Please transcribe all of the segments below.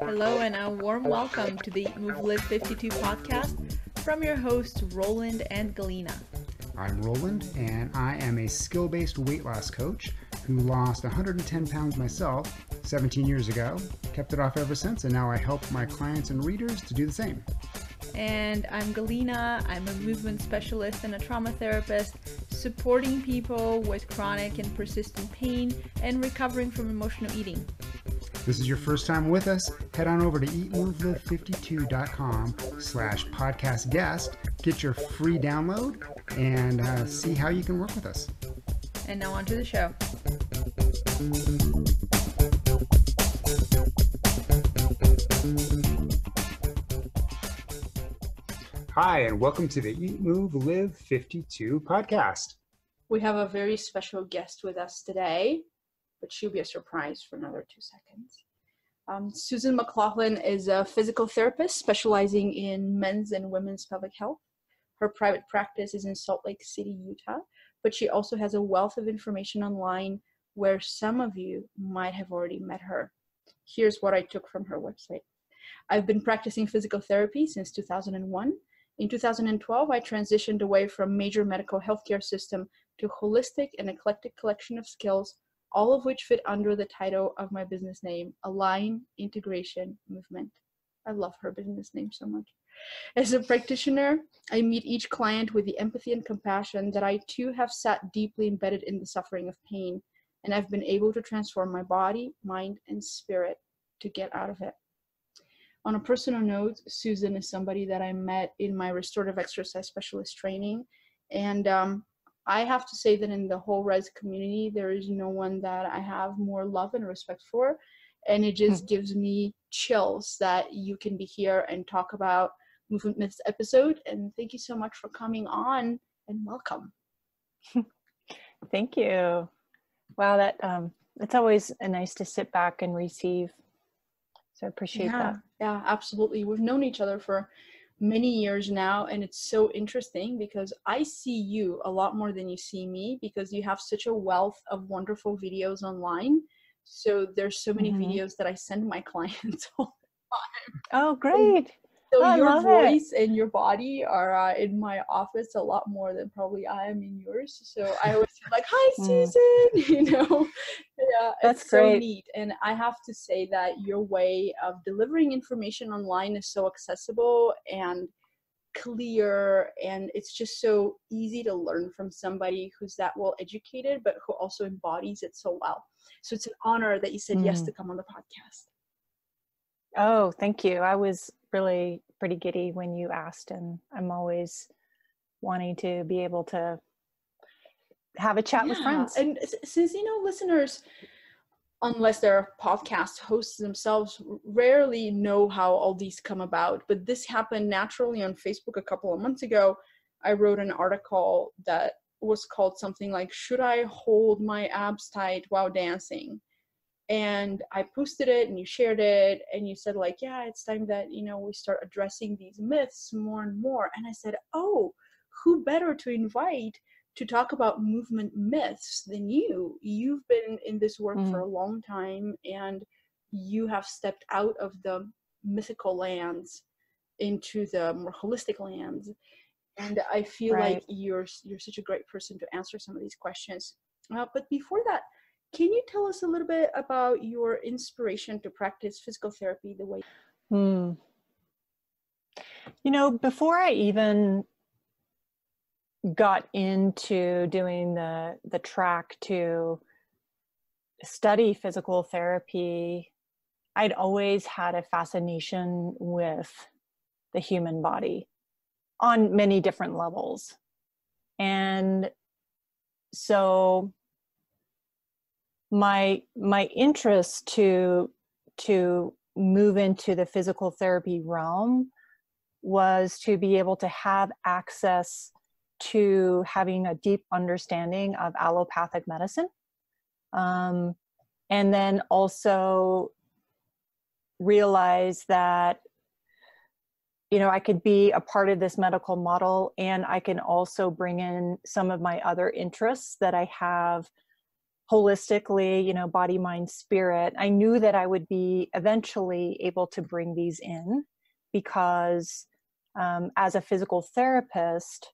Hello, and a warm welcome to the Move Live 52 podcast from your hosts, Roland and Galina. I'm Roland, and I am a skill based weight loss coach who lost 110 pounds myself 17 years ago, kept it off ever since, and now I help my clients and readers to do the same. And I'm Galina. I'm a movement specialist and a trauma therapist, supporting people with chronic and persistent pain and recovering from emotional eating. This is your first time with us, head on over to eatmovelive52.com slash podcast guest, get your free download, and uh, see how you can work with us. And now on to the show. Hi, and welcome to the Eat Move Live 52 podcast. We have a very special guest with us today, but she'll be a surprise for another two seconds. Um, Susan McLaughlin is a physical therapist specializing in men's and women's pelvic health. Her private practice is in Salt Lake City, Utah, but she also has a wealth of information online where some of you might have already met her. Here's what I took from her website. I've been practicing physical therapy since 2001 in 2012, I transitioned away from major medical healthcare system to holistic and eclectic collection of skills, all of which fit under the title of my business name, Align Integration Movement. I love her business name so much. As a practitioner, I meet each client with the empathy and compassion that I too have sat deeply embedded in the suffering of pain, and I've been able to transform my body, mind, and spirit to get out of it on a personal note, Susan is somebody that I met in my restorative exercise specialist training. And um, I have to say that in the whole res community, there is no one that I have more love and respect for. And it just mm-hmm. gives me chills that you can be here and talk about Movement Myths episode. And thank you so much for coming on and welcome. thank you. Wow, that um, it's always nice to sit back and receive so I appreciate yeah, that. Yeah, absolutely. We've known each other for many years now, and it's so interesting because I see you a lot more than you see me because you have such a wealth of wonderful videos online. So there's so many mm-hmm. videos that I send my clients all the time. Oh, great. So oh, your voice it. and your body are uh, in my office a lot more than probably I am in yours. So I always say like, "Hi, mm. Susan," you know. yeah, that's it's great. so neat. And I have to say that your way of delivering information online is so accessible and clear and it's just so easy to learn from somebody who's that well educated but who also embodies it so well so it's an honor that you said mm. yes to come on the podcast oh thank you i was really pretty giddy when you asked and i'm always wanting to be able to have a chat yeah. with friends and since you know listeners unless they're podcast hosts themselves rarely know how all these come about but this happened naturally on facebook a couple of months ago i wrote an article that was called something like should i hold my abs tight while dancing and i posted it and you shared it and you said like yeah it's time that you know we start addressing these myths more and more and i said oh who better to invite to talk about movement myths than you you've been in this work mm. for a long time and you have stepped out of the mythical lands into the more holistic lands and i feel right. like you're you're such a great person to answer some of these questions uh, but before that can you tell us a little bit about your inspiration to practice physical therapy the way? Hmm. You know, before I even got into doing the the track to study physical therapy, I'd always had a fascination with the human body on many different levels. And so my my interest to to move into the physical therapy realm was to be able to have access to having a deep understanding of allopathic medicine um, and then also realize that you know i could be a part of this medical model and i can also bring in some of my other interests that i have holistically, you know, body, mind, spirit, I knew that I would be eventually able to bring these in because um, as a physical therapist,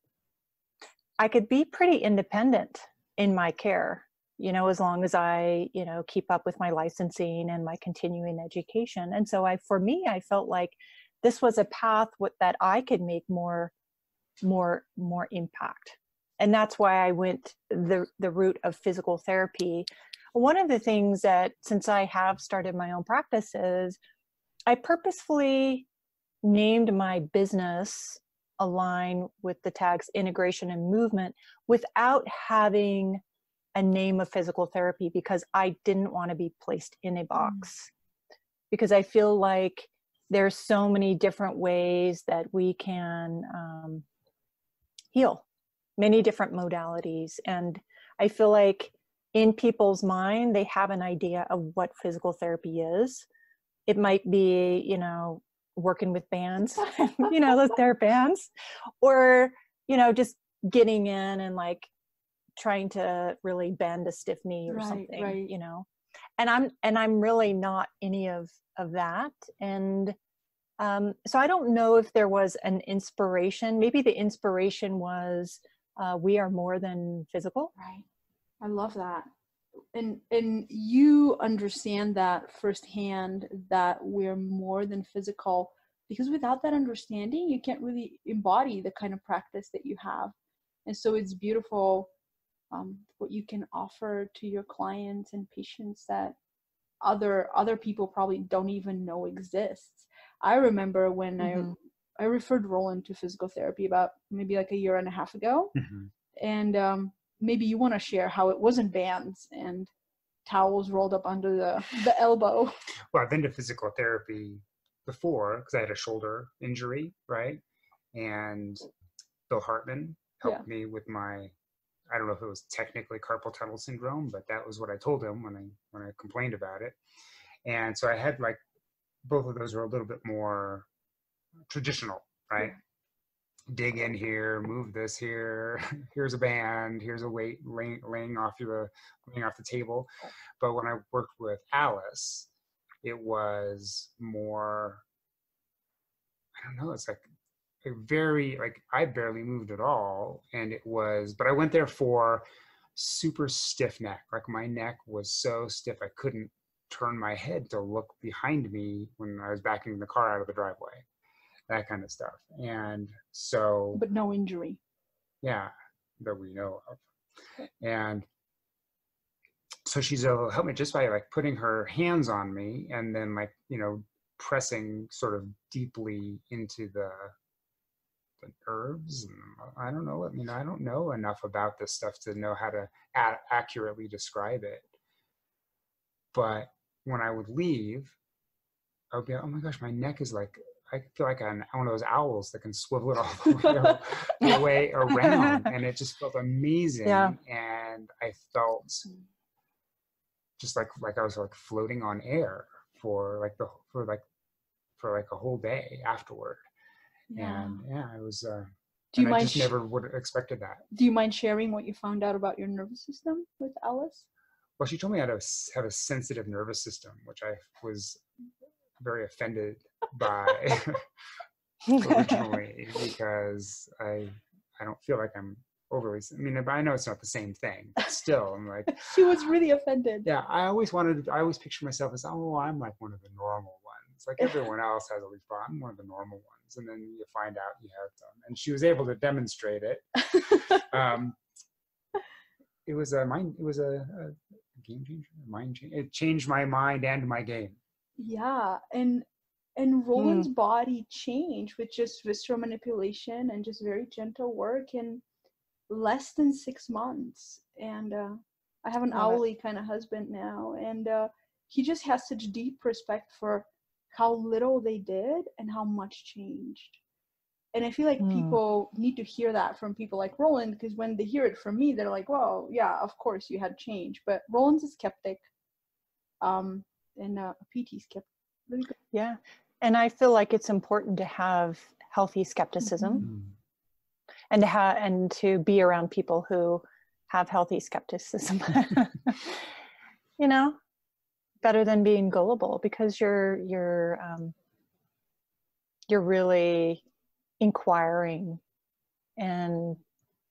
I could be pretty independent in my care, you know, as long as I, you know, keep up with my licensing and my continuing education. And so I, for me, I felt like this was a path that I could make more, more, more impact and that's why I went the the route of physical therapy. One of the things that since I have started my own practice is I purposefully named my business align with the tags integration and movement without having a name of physical therapy because I didn't want to be placed in a mm. box. Mm. Because I feel like there's so many different ways that we can um, heal many different modalities. And I feel like in people's mind, they have an idea of what physical therapy is. It might be, you know, working with bands, you know, those their bands, or, you know, just getting in and like trying to really bend a stiff knee or right, something, right. you know. And I'm and I'm really not any of of that. And um, so I don't know if there was an inspiration. Maybe the inspiration was uh, we are more than physical. Right. I love that. And and you understand that firsthand that we're more than physical because without that understanding you can't really embody the kind of practice that you have. And so it's beautiful um, what you can offer to your clients and patients that other other people probably don't even know exists. I remember when mm-hmm. I referred Roland to physical therapy about maybe like a year and a half ago. Mm-hmm. And um, maybe you want to share how it wasn't bands and towels rolled up under the, the elbow. Well, I've been to physical therapy before because I had a shoulder injury, right? And Bill Hartman helped yeah. me with my I don't know if it was technically carpal tunnel syndrome, but that was what I told him when I when I complained about it. And so I had like both of those were a little bit more traditional, right? Yeah. Dig in here, move this here. Here's a band. Here's a weight laying, laying off the laying off the table. But when I worked with Alice, it was more. I don't know. It's like a very like I barely moved at all, and it was. But I went there for super stiff neck. Like my neck was so stiff I couldn't turn my head to look behind me when I was backing the car out of the driveway that kind of stuff. And so, but no injury. Yeah, that we know of. And so she's uh, help me just by like putting her hands on me and then like you know pressing sort of deeply into the the nerves and i don't know i mean i don't know enough about this stuff to know how to a- accurately describe it but when i would leave i would be like, oh my gosh my neck is like I feel like I'm one of those owls that can swivel it all the way, the way around, and it just felt amazing. Yeah. And I felt just like like I was like floating on air for like the for like for like a whole day afterward. Yeah. And yeah, it was. Uh, do you mind? I just sh- never would have expected that. Do you mind sharing what you found out about your nervous system with Alice? Well, she told me I had a, have a sensitive nervous system, which I was very offended by originally because I I don't feel like I'm overly. I mean, I know it's not the same thing, but still, I'm like. she was really offended. Yeah, I always wanted. To I always picture myself as, oh, I'm like one of the normal ones. Like everyone else has at least, but I'm one of the normal ones. And then you find out you have them, and she was able to demonstrate it. um, it was a mind. It was a, a game changer. Mind change. It changed my mind and my game yeah and and roland's mm. body changed with just visceral manipulation and just very gentle work in less than six months and uh, i have an Love owly kind of husband now and uh, he just has such deep respect for how little they did and how much changed and i feel like mm. people need to hear that from people like roland because when they hear it from me they're like well yeah of course you had change but roland's a skeptic um, and uh, a PT skeptic. Really good. Yeah, and I feel like it's important to have healthy skepticism, mm-hmm. and to have and to be around people who have healthy skepticism. you know better than being gullible because you're you're um, you're really inquiring and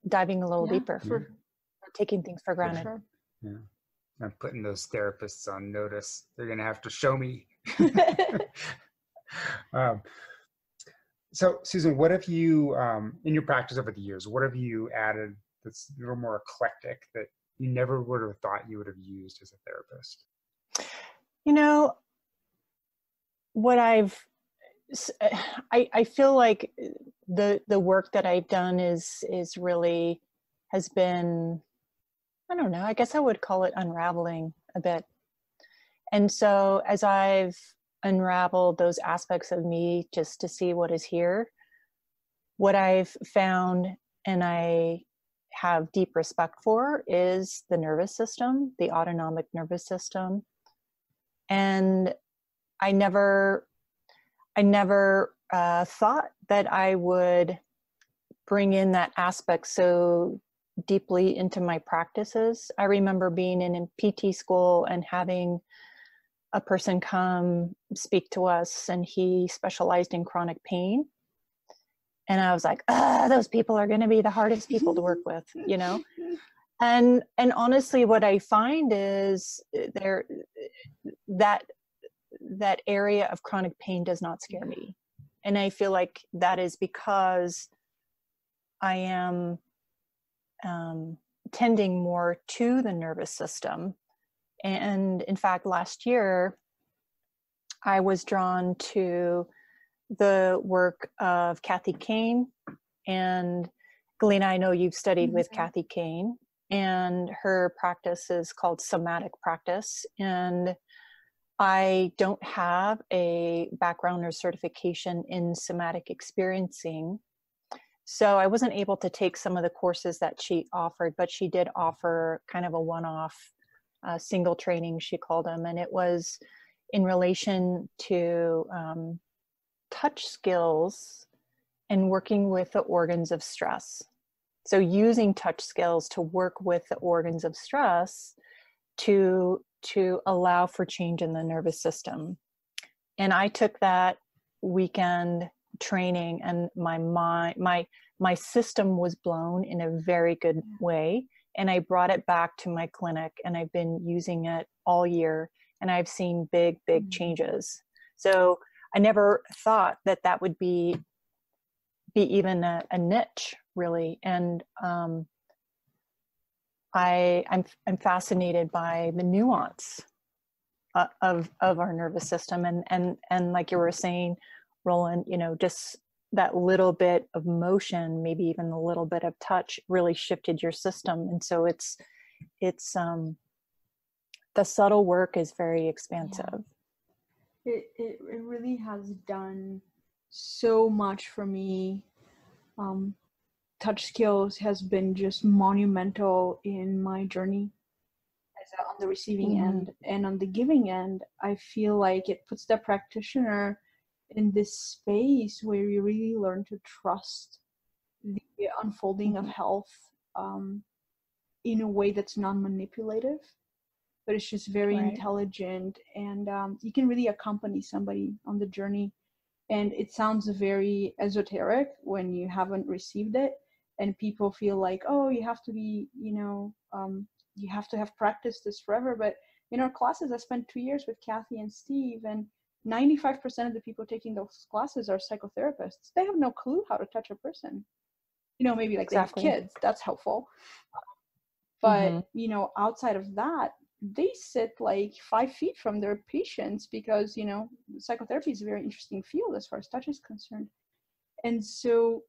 diving a little Yeah, deeper for, not taking things for for granted sure. I'm putting those therapists on notice. They're going to have to show me. um, so, Susan, what have you, um, in your practice over the years, what have you added that's a little more eclectic that you never would have thought you would have used as a therapist? you know what i've I, I feel like the the work that i've done is is really has been i don't know i guess i would call it unraveling a bit. And so as i've unraveled those aspects of me just to see what is here what i've found and i have deep respect for is the nervous system the autonomic nervous system. And i never i never uh, thought that i would bring in that aspect so deeply into my practices. I remember being in a pt school and having a person come speak to us and he specialized in chronic pain. And i was like ah those people are going to be the hardest people to work with you know? And and honestly what i find is uh, there that that area of chronic pain does not scare me. And i feel like that is because i am um, tending more to the nervous system. And in fact last year i was drawn to the work of kathy kain. And galina i know you've studied with Mhm. kathy kain. And her practice is called somatic practice. And i don't have a background or certification in somatic experiencing so i wasn't able to take some of the courses that she offered but she did offer kind of a one-off uh, single training she called them and it was in relation to um, touch skills and working with the organs of stress. So using touch skills to work with the organs of stress to to allow for change in the nervous system. And i took that weekend training and my mind my my system was blown in a very good way and i brought it back to my clinic and i've been using it all year and i've seen big big Mhm. changes so i never thought that that would be be even a, a niche really and um, I I'm I'm fascinated by the nuance uh, of of our nervous system and and and like you were saying, Roland, you know, just that little bit of motion, maybe even a little bit of touch, really shifted your system, and so it's it's um the subtle work is very expansive. it, it, it really has done so much for me um, touch skills has been just monumental in my journey as on the receiving Mhm. end and on the giving end i feel like it puts the practitioner in this space where you really learn to trust the unfolding of Mhm. health um, in a way that's non-manipulative but it's just very Right. intelligent and um, you can really accompany somebody on the journey and it sounds very esoteric when you haven't received it and people feel like oh you have to be you know um, you have to have practiced this forever but in our classes i spent two years with kathy and steve and 95% of the people taking those classes are psychotherapists they have no clue how to touch a person you know maybe like Exactly. they have kids that's helpful but Mhm. you know outside of that they sit like five feet from their patients because you know psychotherapy is a very interesting field as far as touch is concerned and so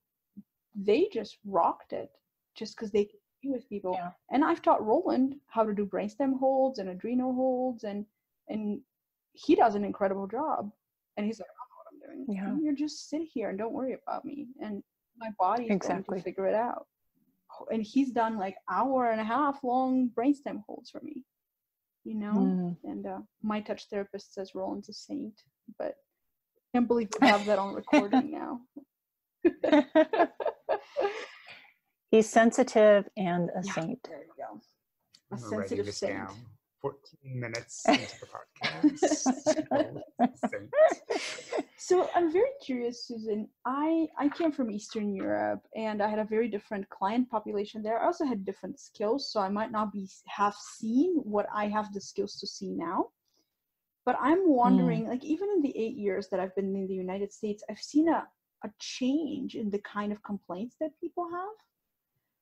they just rocked it just because they with people Yeah. and i've taught roland how to do brainstem holds and adrenal holds and and he does an incredible job. And he's like i don't know what i'm doing. Yeah. And you're just sit here and don't worry about me. And my body's going to figure it out. And he's done like hour and a half long brainstem holds for me you know? Mm. and uh, my touch therapist says roland's a saint but I can't believe we have that on recording now. He's sensitive and a Yeah, saint. there you go. A I'm sensitive saint. down. 14 minutes into the podcast. so I'm very curious, Susan. I I came from Eastern Europe, and I had a very different client population there. I also had different skills, so I might not be have seen what I have the skills to see now. But I'm wondering, mm. like even in the eight years that I've been in the United States, I've seen a a change in the kind of complaints that people have.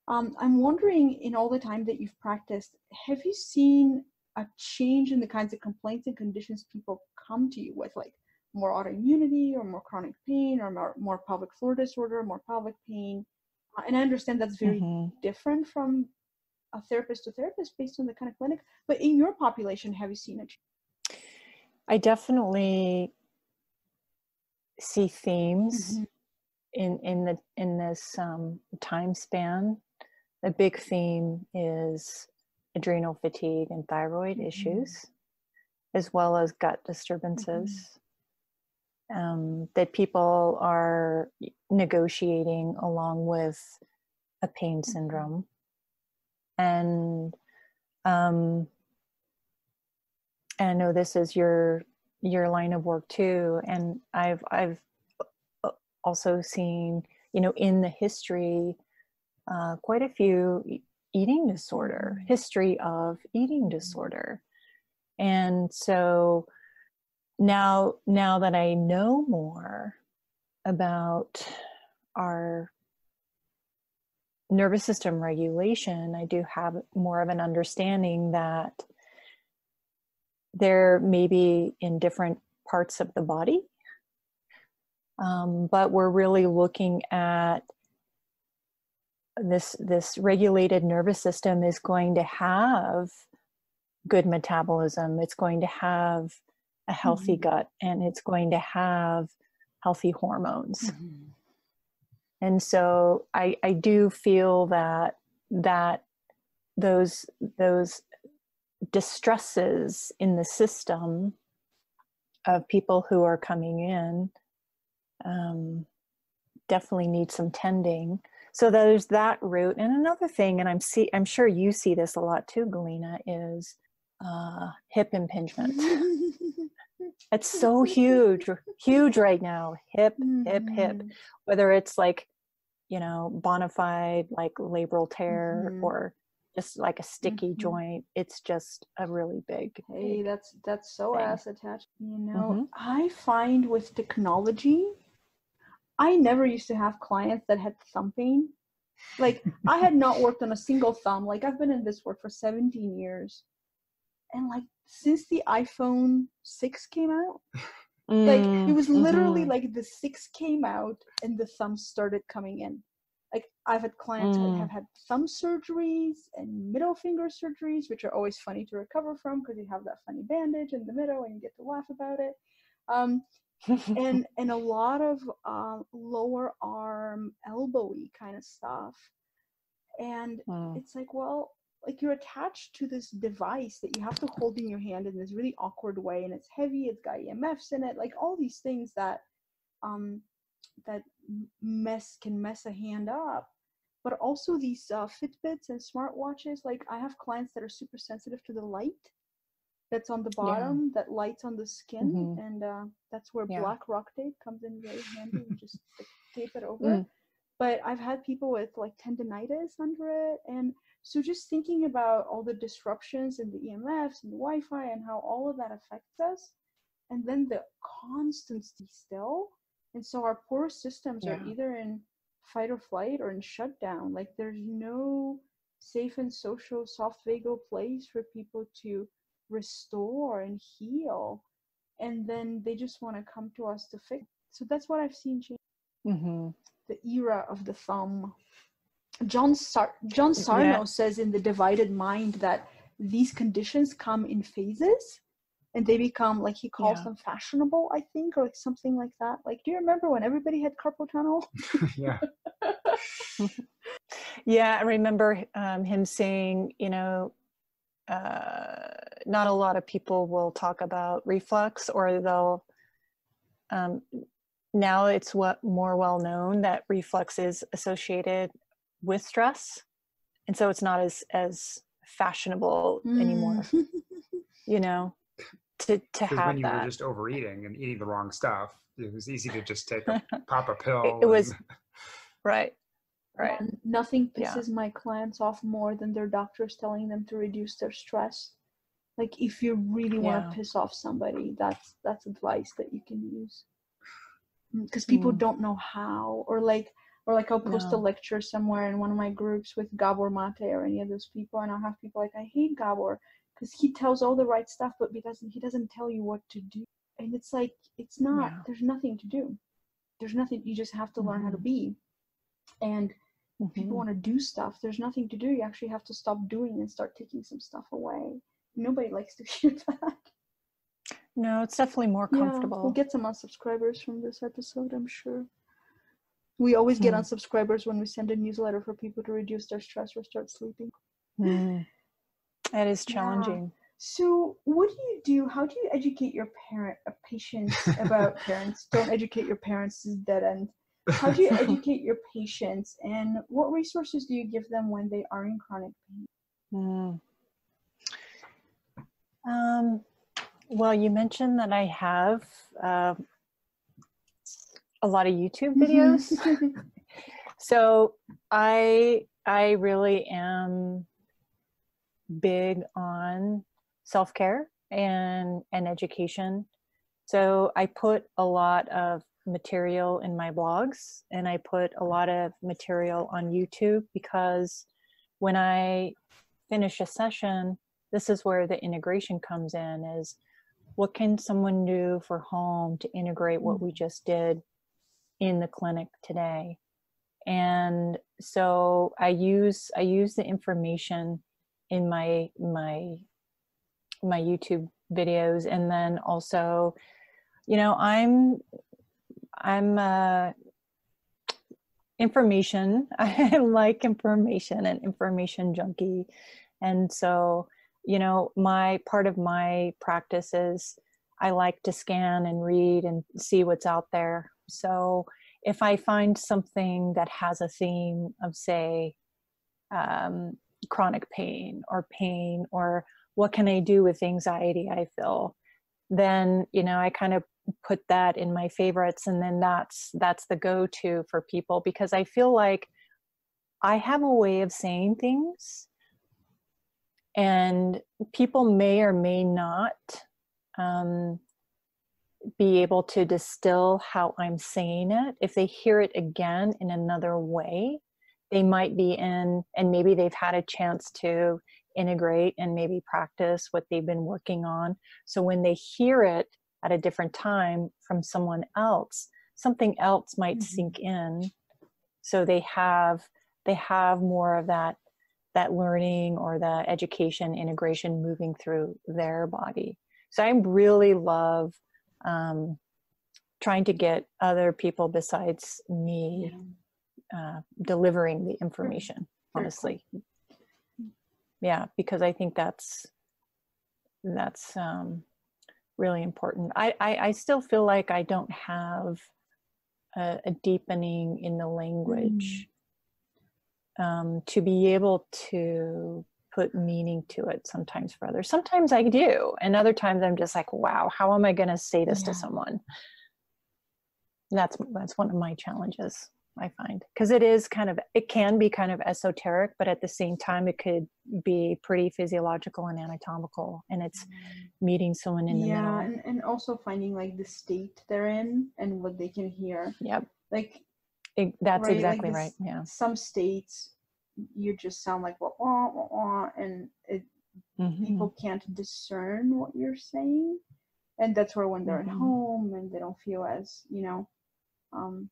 Um, I'm wondering, in all the time that you've practiced, have you seen a change in the kinds of complaints and conditions people come to you with, like more autoimmunity or more chronic pain or more, more pelvic floor disorder, more pelvic pain? Uh, and I understand that's very mm-hmm. different from a therapist to therapist based on the kind of clinic. But in your population, have you seen a change? I definitely see themes mm-hmm. in in the in this um, time span. The big theme is adrenal fatigue and thyroid mm-hmm. issues, as well as gut disturbances. Mm-hmm. Um, that people are negotiating along with a pain mm-hmm. syndrome. And um, and I know this is your your line of work too and i've i've uh, also seen you know in the history uh, quite a few eating disorder history of eating disorder. And so now now that i know more about our nervous system regulation i do have more of an understanding that they're maybe in different parts of the body. Um, but we're really looking at this this regulated nervous system is going to have good metabolism it's going to have a healthy mm-hmm. gut and it's going to have healthy hormones mm-hmm. and so i i do feel that that those those distresses in the system of people who are coming in um, definitely need some tending. So there's that route. And another thing, and I'm see I'm sure you see this a lot too, Galina, is uh, hip impingement. it's so huge, huge right now. Hip, hip, hip. Mm-hmm. Whether it's like, you know, bona fide like labral tear mm-hmm. or just like a sticky mm-hmm. joint it's just a really big hey that's that's so thing. ass attached you know mm-hmm. i find with technology i never used to have clients that had thumping like i had not worked on a single thumb like i've been in this work for 17 years and like since the iphone 6 came out mm, like it was literally mm-hmm. like the 6 came out and the thumbs started coming in like I've had clients mm. who have had thumb surgeries and middle finger surgeries, which are always funny to recover from because you have that funny bandage in the middle and you get to laugh about it. Um, and and a lot of uh, lower arm elbowy kind of stuff. And mm. it's like, well, like you're attached to this device that you have to hold in your hand in this really awkward way, and it's heavy. It's got EMFs in it, like all these things that um, that mess can mess a hand up but also these uh, fitbits and smartwatches like i have clients that are super sensitive to the light that's on the bottom yeah. that lights on the skin mm-hmm. and uh, that's where yeah. black rock tape comes in very handy you just like, tape it over mm. but i've had people with like tendonitis under it and so just thinking about all the disruptions in the emfs and the wi-fi and how all of that affects us and then the constant still and so our poor systems yeah. are either in fight or flight or in shutdown. Like there's no safe and social soft vagal place for people to restore and heal. And then they just want to come to us to fix. So that's what I've seen change. Mm-hmm. The era of the thumb. John Sar- John Sarno yeah. says in the Divided Mind that these conditions come in phases and they become like he calls yeah. them fashionable i think or like something like that like do you remember when everybody had carpal tunnel yeah yeah i remember um, him saying you know uh, not a lot of people will talk about reflux or they'll um, now it's what more well known that reflux is associated with stress and so it's not as as fashionable mm. anymore you know, to to Because have when you that. were just overeating and eating the wrong stuff, it was easy to just take a pop a pill. it was- and- right. Right. And nothing Yeah. pisses my clients off more than their doctors telling them to reduce their stress. Like if you really want to piss off somebody, that's that's advice that you can use. Because people Mm. don't know how, or like, or like I'll post a lecture somewhere in one of my groups with Gabor Mate or any of those people, and I'll have people like, I hate Gabor because he tells all the right stuff, but he doesn't he doesn't tell you what to do, and it's like it's not. Yeah. There's nothing to do. There's nothing. You just have to learn how to Mhm. be, and people Mhm. want to do stuff there's nothing to do you actually have to stop doing and start taking some stuff away nobody likes to hear that No, it's definitely more Yeah, comfortable. we'll get some unsubscribers from this episode i'm sure we always get Hmm. unsubscribers when we send a newsletter for people to reduce their stress or start sleeping Mm. It is Yeah. challenging. so what do you do how do you educate your parent uh, patients about parents don't educate your parents is dead end how do you educate your patients and what resources do you give them when they are in chronic pain Mm. Um, well, you mentioned that I have uh, a lot of YouTube videos. so I I really am big on self-care and and education. So I put a lot of material in my blogs and I put a lot of material on YouTube because when I finish a session, this is where the integration comes in is what can someone do for home to integrate what we just did in the clinic today? And so i use i use the information in my my my youtube videos. And then also you know i'm i'm uh information. I like information and information junkie. And so you know my part of my practice is i like to scan and read and see what's out there. So if i find something that has a theme of say um, chronic pain or pain or what can i do with anxiety i feel then you know i kind of put that in my favorites and then that's that's the go-to for people because i feel like i have a way of saying things and people may or may not um, be able to distill how i'm saying it. If they hear it again in another way they might be in and maybe they've had a chance to integrate and maybe practice what they've been working on. So when they hear it at a different time from someone else something else might Mhm. sink in. So they have they have more of that that learning or the education integration moving through their body. So i really love um, trying to get other people besides me uh, delivering the information honestly. Yeah because i think that's that's um, really important. I, I i still feel like i don't have a, a deepening in the language um, to be able to put meaning to it sometimes for others. Sometimes i do and other times i'm just like wow how am i going to say this Yeah. to someone? And that's that's one of my challenges i find because it is kind of it can be kind of esoteric but at the same time it could be pretty physiological and anatomical and it's meeting someone in the yeah middle. and, and also finding like the state they're in and what they can hear. Yep. Like it, that's right, like exactly this- right yeah some states you just sound like wah, wah, wah, wah, and it, Mhm. people can't discern what you're saying and that's where when they're Mhm. at home and they don't feel as you know um,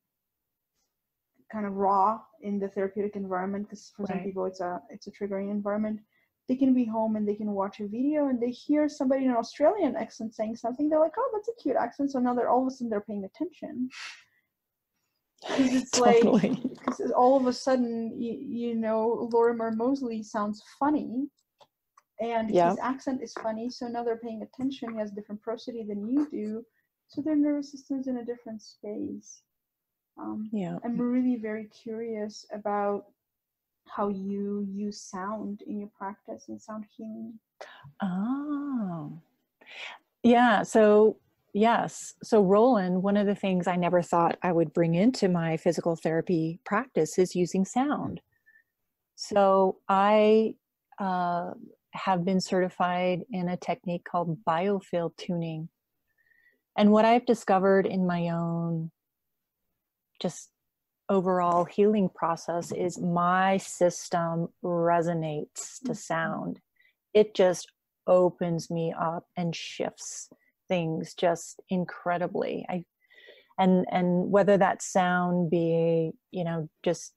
kind of raw in the therapeutic environment because for some people it's a it's a triggering environment they can be home and they can watch a video and they hear somebody in an australian accent saying something they're like oh that's a cute accent so now they're all of a sudden they're paying attention because it's Totally. like because all of a sudden you, you know lorimer moseley sounds funny and Yeah. his accent is funny so now they're paying attention he has different prosody than you do so their nervous system's in a different space um, yeah i'm really very curious about how you use sound in your practice and sound healing oh Yeah. So, yes. So, Roland, one of the things I never thought I would bring into my physical therapy practice is using sound. So, I uh, have been certified in a technique called biofield tuning. And what I've discovered in my own just overall healing process is my system resonates to mm-hmm. sound. It just opens me up and shifts things just incredibly. I and and whether that sound be you know just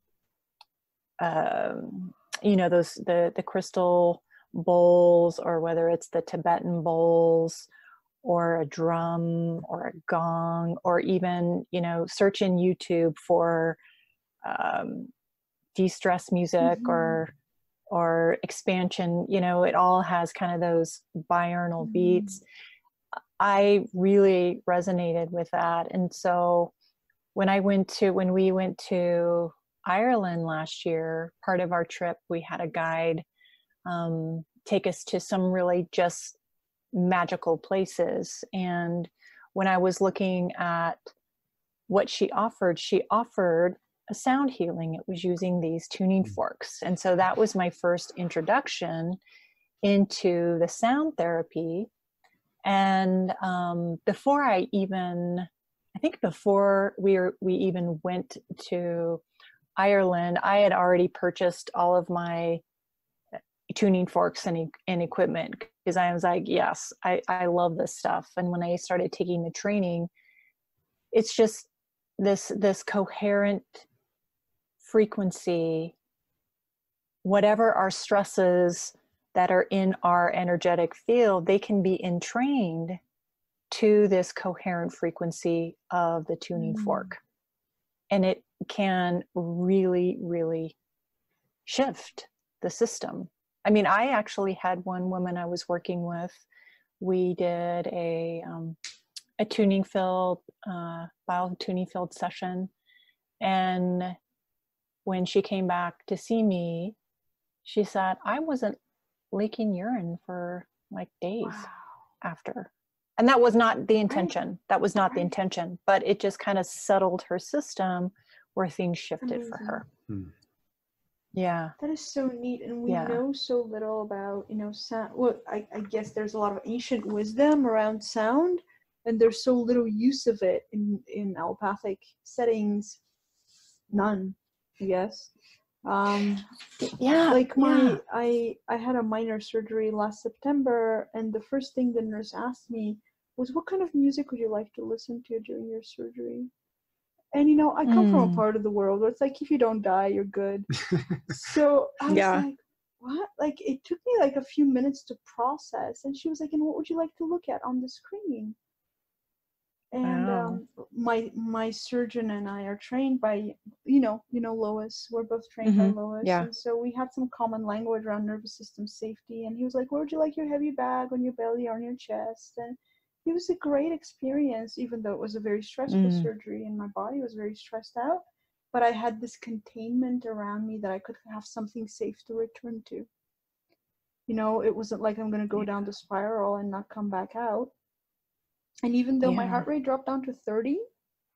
um, you know those the the crystal bowls or whether it's the Tibetan bowls or a drum or a gong or even you know search in youtube for um, de-stress music mm-hmm. or or expansion you know it all has kind of those binaural mm-hmm. beats i really resonated with that and so when i went to when we went to ireland last year part of our trip we had a guide um, take us to some really just magical places. And when I was looking at what she offered, she offered a sound healing. It was using these tuning mm. forks. And so that was my first introduction into the sound therapy. And um, before I even, I think before we were, we even went to Ireland, I had already purchased all of my tuning forks and, and equipment because I was like, yes, I, I love this stuff. And when I started taking the training, it's just this this coherent frequency, whatever our stresses that are in our energetic field, they can be entrained to this coherent frequency of the tuning mm. fork. And it can really, really shift the system I mean, I actually had one woman I was working with. We did a um, a tuning field, uh, bio tuning field session, and when she came back to see me, she said I wasn't leaking urine for like days wow. after. And that was not the intention. Right. That was not right. the intention, but it just kind of settled her system where things shifted Amazing. for her. Hmm. Yeah. That is so neat. And we yeah. know so little about, you know, sound. Well, I, I guess there's a lot of ancient wisdom around sound, and there's so little use of it in, in allopathic settings. None, I guess. Um, yeah. Like my, yeah. I, I had a minor surgery last September, and the first thing the nurse asked me was, What kind of music would you like to listen to during your surgery? And you know, I come mm. from a mm. part of the world where it's like if you don't die, you're good. so I was yeah. like, what? Like it took me like a few minutes to process. And she was like, and what would you like to look at on the screen? And wow. um, my my surgeon and I are trained by you know you know Lois. We're both trained mm-hmm. by Lois. Yeah. And so we had some common language around nervous system safety. And he was like, where would you like your heavy bag on your belly or on your chest? And it was a great experience, even though it was a very stressful mm. surgery and my body was very stressed out. But I had this containment around me that I could have something safe to return to. You know, it wasn't like I'm going to go down the spiral and not come back out. And even though yeah. my heart rate dropped down to 30,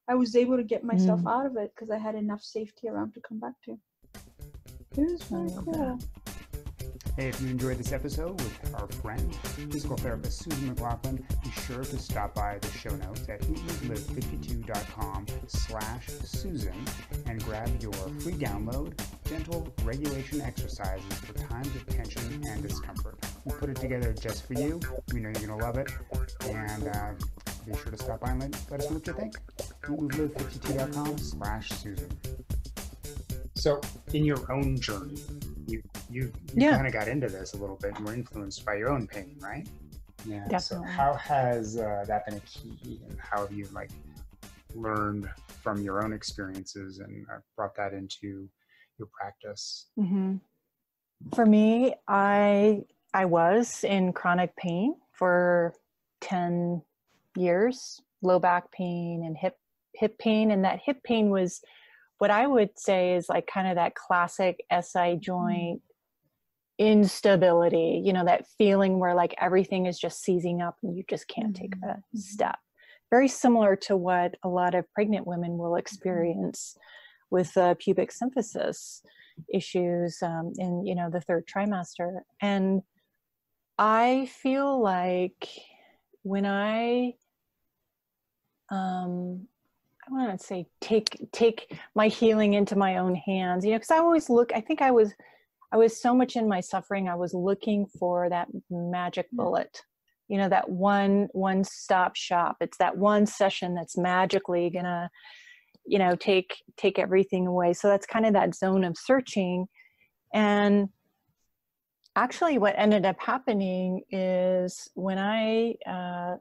I was able to get myself mm. out of it because I had enough safety around to come back to. It was very cool. That. Hey, if you enjoyed this episode with our friend, physical therapist Susan McLaughlin, be sure to stop by the show notes at eatmovelive52.com slash Susan and grab your free download, Gentle Regulation Exercises for Times of Tension and Discomfort. We put it together just for you. We know you're going to love it. And uh, be sure to stop by and let, let us know what you think. eatmovelive52.com slash Susan. So, in your own journey, you you, you yeah. kind of got into this a little bit and were influenced by your own pain, right? Yeah. Definitely. So how has uh, that been a key, and how have you like learned from your own experiences and uh, brought that into your practice? Mm-hmm. For me, I I was in chronic pain for ten years, low back pain and hip hip pain, and that hip pain was what I would say is like kind of that classic SI joint instability, you know, that feeling where like everything is just seizing up and you just can't take Mm-hmm. the step. Very similar to what a lot of pregnant women will Mm-hmm. experience with uh, pubic symphysis issues um, in, you know, the third trimester. And I feel like when I, um, I want to say take take my healing into my own hands, you know, because I always look. I think I was, I was so much in my suffering. I was looking for that magic bullet, you know, that one one stop shop. It's that one session that's magically gonna, you know, take take everything away. So that's kind of that zone of searching, and actually what ended up happening is when i uh,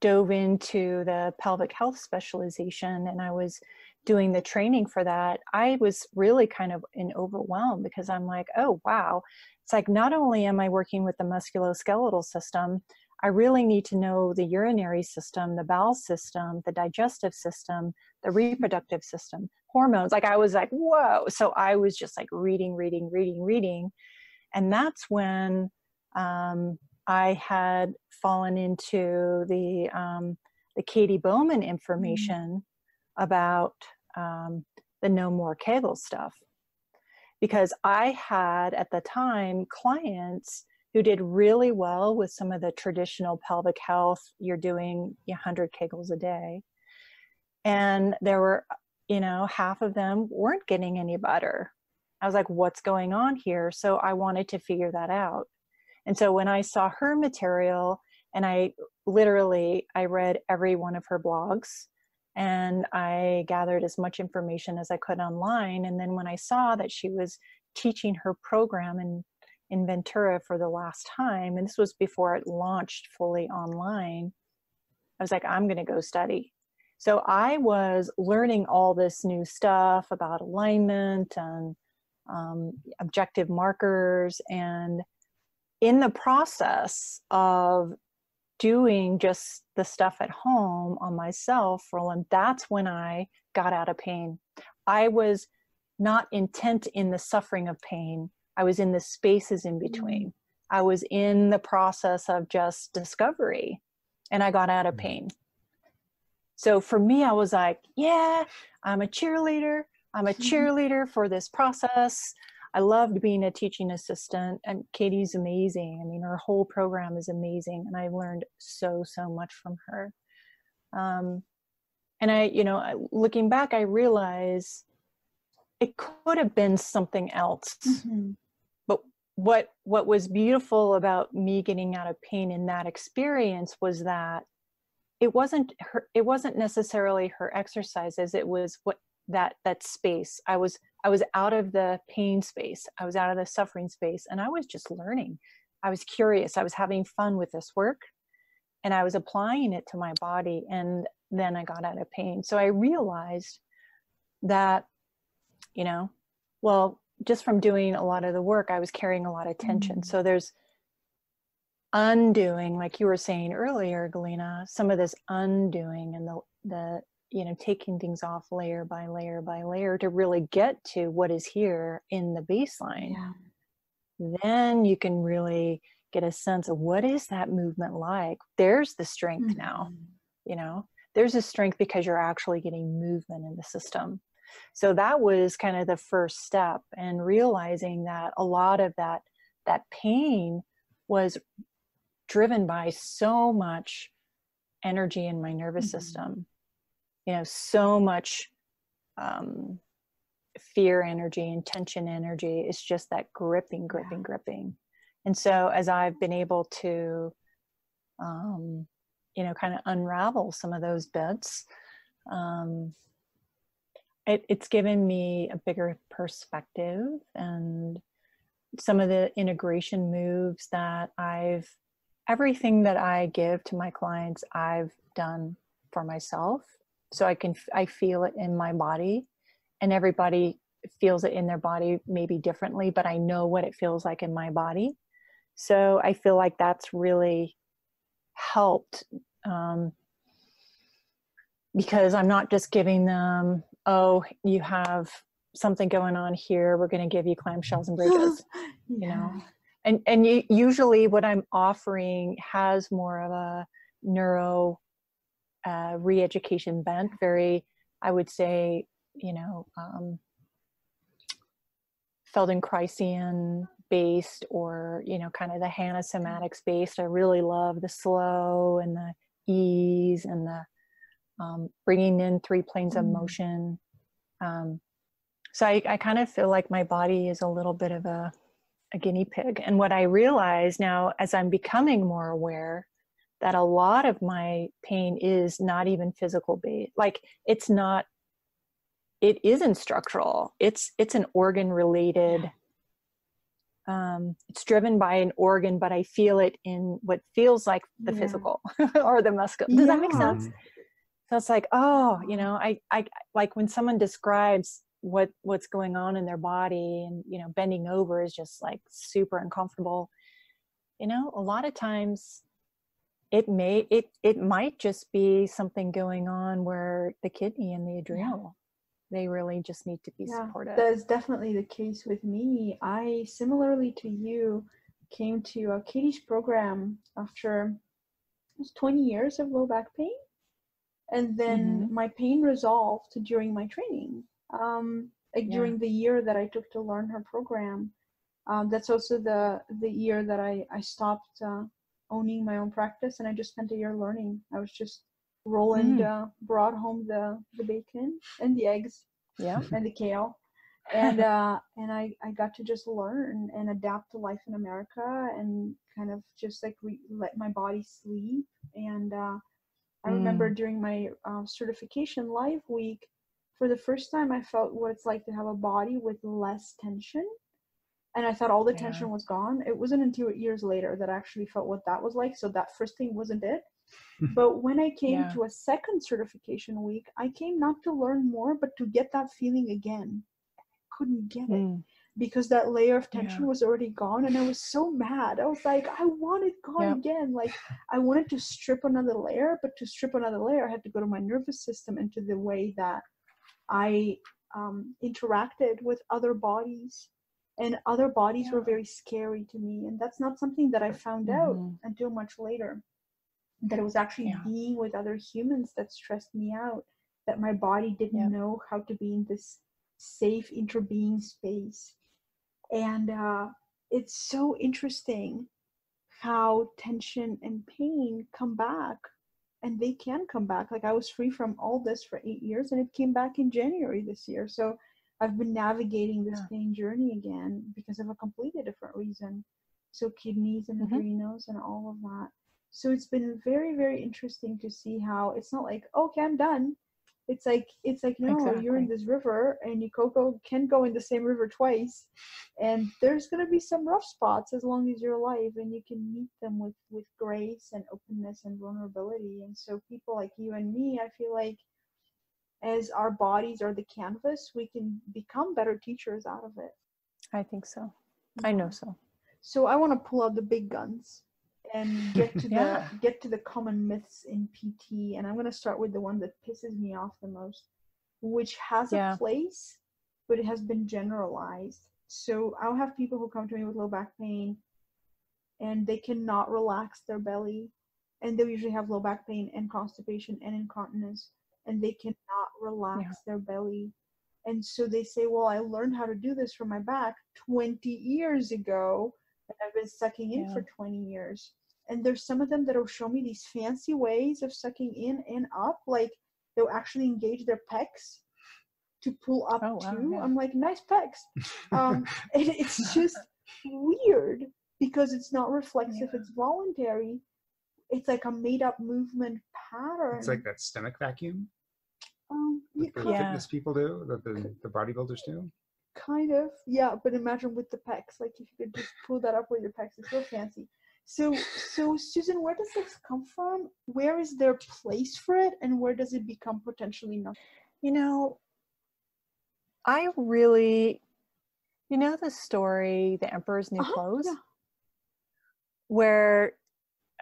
dove into the pelvic health specialization and i was doing the training for that i was really kind of in overwhelm because i'm like oh wow. It's like not only am i working with the musculoskeletal system i really need to know the urinary system the bowel system the digestive system the reproductive system hormones like i was like whoa. So i was just like reading reading reading reading. And that's when um, i had fallen into the um, the katy bowman information mm-hmm. about um, the no more kegel stuff. Because i had at the time clients who did really well with some of the traditional pelvic health you're doing 100 kegels a day and there were you know half of them weren't getting any better i was like what's going on here? So i wanted to figure that out. And so when i saw her material and i literally i read every one of her blogs and i gathered as much information as i could online. And then when i saw that she was teaching her program in in ventura for the last time and this was before it launched fully online i was like i'm going to go study so I was learning all this new stuff about alignment and um, objective markers. And in the process of doing just the stuff at home on myself, Roland, that's when I got out of pain. I was not intent in the suffering of pain. I was in the spaces in between. I was in the process of just discovery and I got out of pain. So for me, I was like, yeah, I'm a cheerleader. I'm a cheerleader for this process. I loved being a teaching assistant, and Katy's amazing. I mean, her whole program is amazing, and I learned so, so much from her. Um, and I, you know, looking back, I realize it could have been something else. Mm-hmm. But what what was beautiful about me getting out of pain in that experience was that it wasn't her it wasn't necessarily her exercises it was what that that space. I was i was out of the pain space i was out of the suffering space and i was just learning. I was curious i was having fun with this work and i was applying it to my body and then i got out of pain. So i realized that you know well just from doing a lot of the work i was carrying a lot of tension. Mm-hmm. so there's undoing like you were saying earlier galina some of this undoing and the the you know taking things off layer by layer by layer to really get to what is here in the baseline yeah. then you can really get a sense of what is that movement like there's the strength mm-hmm. now you know there's a strength because you're actually getting movement in the system so that was kind of the first step and realizing that a lot of that that pain was driven by so much energy in my nervous mm-hmm. system you know so much um, fear energy and tension energy it's just that gripping gripping yeah. gripping and so as i've been able to um, you know kind of unravel some of those bits um, it, it's given me a bigger perspective and some of the integration moves that i've everything that I give to my clients, I've done for myself. So I can, I feel it in my body and everybody feels it in their body maybe differently, but I know what it feels like in my body. So I feel like that's really helped um, because I'm not just giving them, oh, you have something going on here. We're going to give you clamshells and bridges, you know. And and you, usually what I'm offering has more of a neuro uh, re-education bent. Very, I would say, you know, um, Feldenkrais based or you know kind of the Hanna somatics based. I really love the slow and the ease and the um, bringing in three planes of Mm. motion. Um, so I, I kind of feel like my body is a little bit of a, a guinea pig. And what I realize now, as I'm becoming more aware, that a lot of my pain is not even physical based. Like it's not. It isn't structural. It's it's an organ related. Um, it's driven by an organ, but I feel it in what feels like the Yeah. physical or the muscle. Does that make sense? so it's like oh you know i i like when someone describes what what's going on in their body and you know bending over is just like super uncomfortable you know a lot of times it may it it might just be something going on where the kidney and the adrenal they really just need to be supported That is definitely the case with me. I, similarly to you, came to uh, Katy's program after it was 20 years of low back pain. And then Mhm. my pain resolved during my training. Um, like Yeah. during the year that I took to learn her program. Um, that's also the the year that I I stopped uh, owning my own practice, and I just spent a year learning. I was just Roland Mm. uh, brought home the the bacon and the eggs yeah and the kale and uh and i i got to just learn and adapt to life in america and kind of just like re- let my body sleep and uh i remember during my uh, certification live week for the first time i felt what it's like to have a body with less tension and i thought all the Yeah. tension was gone it wasn't until years later that i actually felt what that was like so that first thing wasn't it but when I came Yeah. to a second certification week, I came not to learn more, but to get that feeling again. Couldn't get it Mm. because that layer of tension Yeah. was already gone, and I was so mad. I was like, I want it gone Yep. again. Like I wanted to strip another layer, but to strip another layer, I had to go to my nervous system and to the way that I um, interacted with other bodies. And other bodies were very scary to me, and that's not something that I found out Mhm. until much later that it was actually Yeah. being with other humans that stressed me out that my body didn't Yep. know how to be in this safe interbeing space and uh, it's so interesting how tension and pain come back and they can come back. Like i was free from all this for eight years and it came back in january this year. So i've been navigating this Yeah. pain journey again because of a completely different reason. So kidneys and Mhm. adrenals and all of that. So it's been very very interesting to see how it's not like okay i'm done it's like it's like no you're in this river and you Coco can go in the same river twice and there's going to be some rough spots as long as you're alive and you can meet them with with grace and openness and vulnerability. And so people like you and me i feel like as our bodies are the canvas we can become better teachers out of it. I think so. I know mm-hmm. so. So i want to pull out the big guns and get to Yeah. the get to the common myths in pt and i'm going to start with the one that pisses me off the most which has Yeah. a place but it has been generalized so i'll have people who come to me with low back pain and they cannot relax their belly and they usually have low back pain and constipation and incontinence and they cannot relax their belly and so they say well i learned how to do this for my back 20 years ago and i've been sucking in Yeah. for 20 years and there's some of them that'll show me these fancy ways of sucking in and up like they'll actually engage their pecs to pull up Oh, wow, too yeah. i'm like nice pecs um, and it's just weird because it's not reflexive Yeah. it's voluntary it's like a made up movement pattern It's like that stomach vacuum um yeah, that the kind, Yeah. fitness people do, that the, the bodybuilders do. Kind of yeah but imagine with the pecs like if you could just pull that up with your pecs it's so fancy so so susan where does this come from where is there place for it and where does it become potentially not You know, I really, you know, the story, The Emperor's New Uh-huh, Clothes, yeah. where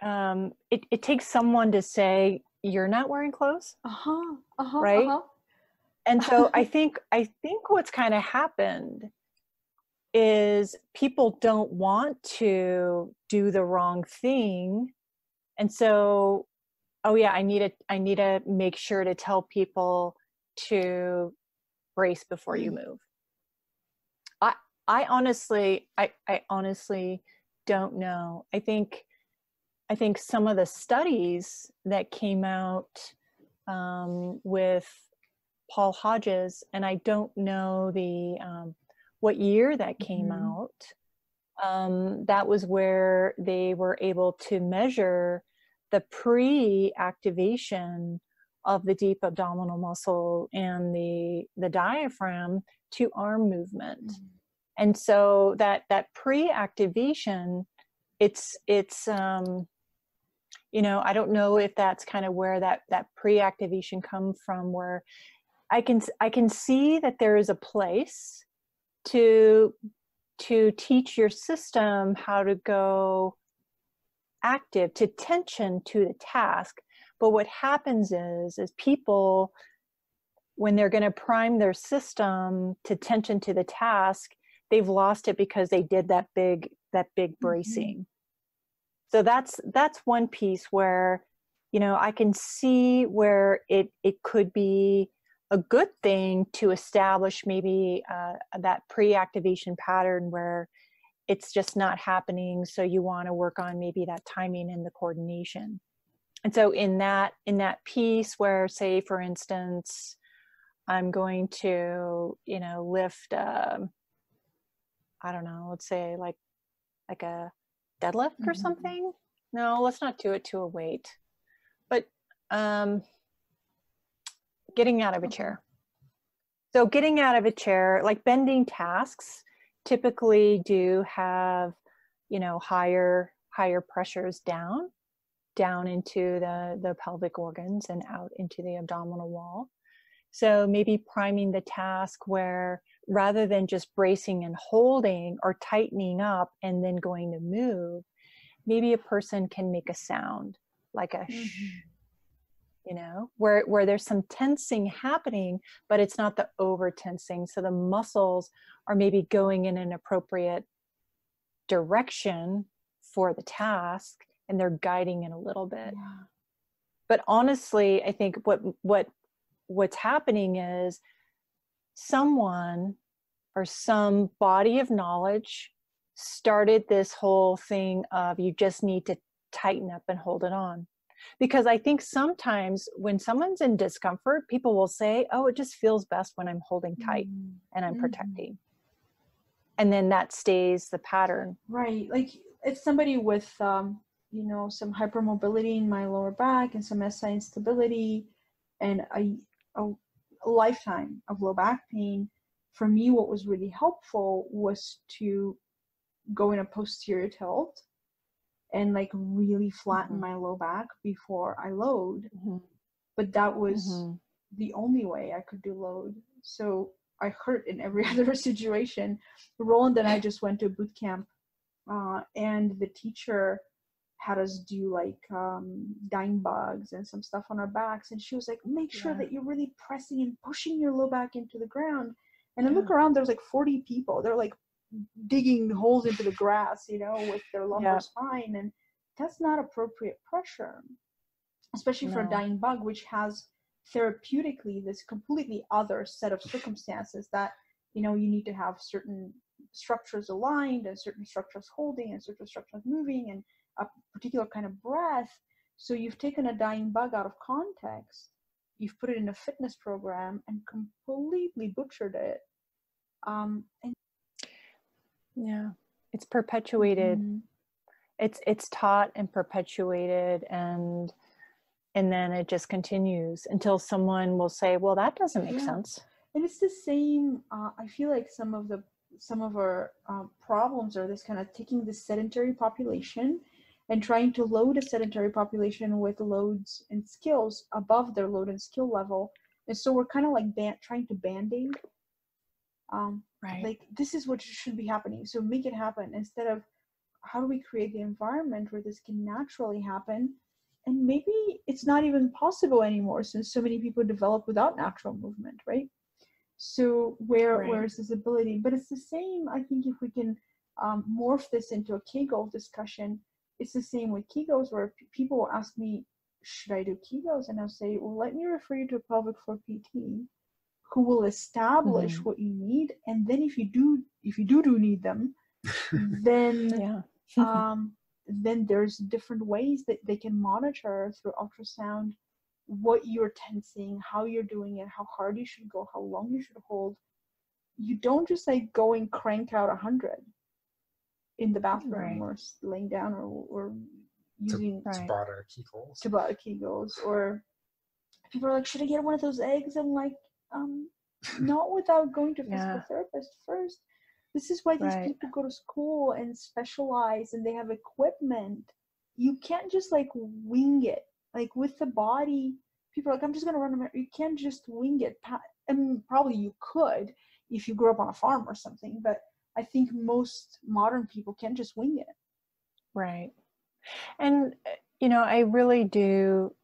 um, it, it takes someone to say, You're not wearing clothes. uh-huh uh-huh Right? uh-huh. And so I think I think what's kind of happened is people don't want to do the wrong thing. And so oh yeah i need to i need to make sure to tell people to brace before you move. I i honestly i i honestly don't know. I think i think some of the studies that came out um, with paul hodges and i don't know the um, what year that came mm-hmm. out um, that was where they were able to measure the pre-activation of the deep abdominal muscle and the the diaphragm to arm movement mm-hmm. and so that that pre-activation it's it's um you know i don't know if that's kind of where that that pre-activation come from where i can i can see that there is a place to to teach your system how to go active to tension to the task but what happens is is people when they're going to prime their system to tension to the task they've lost it because they did that big that big mm-hmm. bracing mm-hmm. so that's that's one piece where you know i can see where it it could be a good thing to establish maybe uh, that pre-activation pattern where it's just not happening so you want to work on maybe that timing and the coordination. And so in that in that piece where say for instance i'm going to you know lift um, i don't know let's say like like a deadlift mm-hmm. or something. No let's not do it to a weight. But um getting out of a chair. So getting out of a chair, like bending tasks typically do have, you know, higher higher pressures down down into the the pelvic organs and out into the abdominal wall. So maybe priming the task where rather than just bracing and holding or tightening up and then going to move, maybe a person can make a sound like a mm-hmm. shh you know where where there's some tensing happening but it's not the over tensing. So the muscles are maybe going in an appropriate direction for the task and they're guiding it a little bit. Yeah. but honestly i think what what what's happening is someone or some body of knowledge started this whole thing of you just need to tighten up and hold it on because I think sometimes when someone's in discomfort, people will say, Oh, it just feels best when I'm holding tight mm-hmm. and I'm mm-hmm. protecting. And then that stays the pattern. Right. Like if somebody with, um, you know, some hypermobility in my lower back and some SI instability and a, a, a lifetime of low back pain, for me, what was really helpful was to go in a posterior tilt and like really flatten mm-hmm. my low back before I load. Mm-hmm. But that was mm-hmm. the only way I could do load. So I hurt in every other situation. Roland and I just went to boot camp, uh, and the teacher had us do like um, dying bugs and some stuff on our backs. And she was like, make sure yeah. that you're really pressing and pushing your low back into the ground. And yeah. I look around, there's like 40 people. They're like digging holes into the grass, you know, with their lumbar yeah. spine, and that's not appropriate pressure, especially no. for a dying bug, which has therapeutically this completely other set of circumstances that you know you need to have certain structures aligned and certain structures holding and certain structures moving and a particular kind of breath so you've taken a dying bug out of context you've put it in a fitness program and completely butchered it um, and yeah it's perpetuated mm-hmm. it's it's taught and perpetuated and and then it just continues until someone will say well that doesn't make yeah. sense and it's the same uh, i feel like some of the some of our uh, problems are this kind of taking the sedentary population and trying to load a sedentary population with loads and skills above their load and skill level and so we're kind of like ban- trying to band-aid um, right. like this is what should be happening. So make it happen instead of how do we create the environment where this can naturally happen? And maybe it's not even possible anymore since so many people develop without natural movement right? So where Right. where is this ability? But it's the same i think if we can um, morph this into a kegel discussion it's the same with kegels where p- people ask me should i do kegels? And i'll say well let me refer you to a pelvic floor pt who will establish Mhm. what you need and then if you do if you do do need them then Yeah. um, then there's different ways that they can monitor through ultrasound what you're tensing, how you're doing it, how hard you should go, how long you should hold. You don't just like go and crank out a hundred in the bathroom Right. or s- laying down or or To- using Right. Tabata Kegels. Tabata Kegels or people are like, should I get one of those eggs? I'm like, um, not without going to physical Yeah. therapist first. This is why these Right. people go to school and specialize and they have equipment. You can't just like wing it. Like with the body, people are like, I'm just gonna run a mar-" You can't just wing it. I mean, probably you could if you grew up on a farm or something, but I think most modern people can't just wing it. Right. And, uh, you know, I really do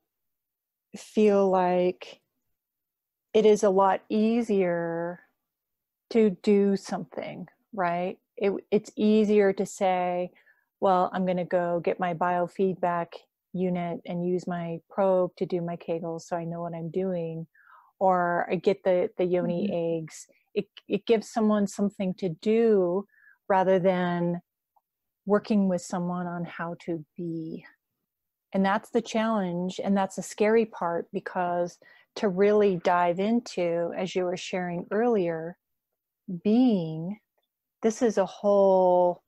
feel like it is a lot easier to do something, right? It, it's easier to say, well, I'm going to go get my biofeedback unit and use my probe to do my Kegels so I know what I'm doing. Or I get the, the yoni mm-hmm. eggs. It, it gives someone something to do rather than working with someone on how to be. And that's the challenge. And that's the scary part because to really dive into, as you were sharing earlier, being, this is a whole